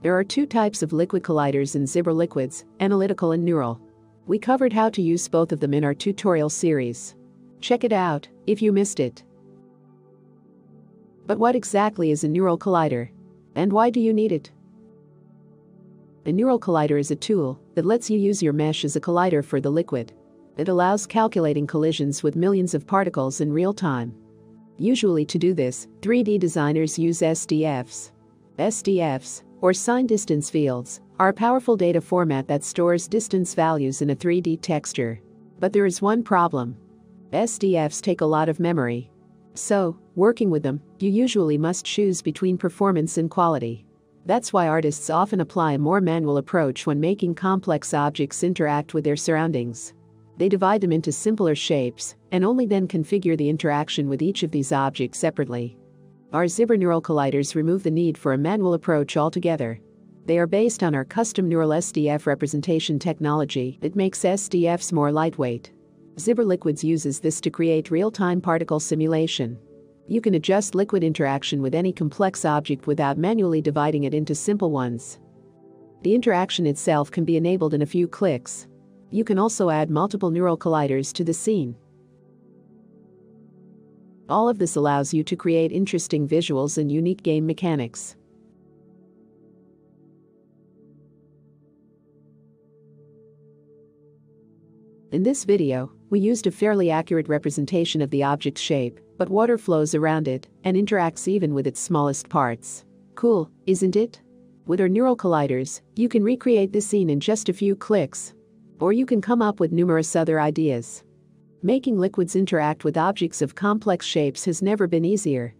There are two types of liquid colliders in Zibra liquids, analytical and neural. We covered how to use both of them in our tutorial series. Check it out if you missed it. But what exactly is a neural collider? And why do you need it? A neural collider is a tool that lets you use your mesh as a collider for the liquid. It allows calculating collisions with millions of particles in real time. Usually, to do this, 3D designers use SDFs. SDFs, or signed distance fields, are a powerful data format that stores distance values in a 3D texture. But there is one problem SDFs take a lot of memory. So, working with them, you usually must choose between performance and quality. That's why artists often apply a more manual approach when making complex objects interact with their surroundings. They divide them into simpler shapes and only then configure the interaction with each of these objects separately. Our Zibra neural colliders remove the need for a manual approach altogether. They are based on our custom neural SDF representation technology that makes SDFs more lightweight. Zibra Liquids uses this to create real-time particle simulation. You can adjust liquid interaction with any complex object without manually dividing it into simple ones. The interaction itself can be enabled in a few clicks. You can also add multiple neural colliders to the scene. All of this allows you to create interesting visuals and unique game mechanics. In this video, we used a fairly accurate representation of the object's shape, but water flows around it and interacts even with its smallest parts. Cool, isn't it? With our neural colliders, you can recreate the scene in just a few clicks, or you can come up with numerous other ideas. Making liquids interact with objects of complex shapes has never been easier.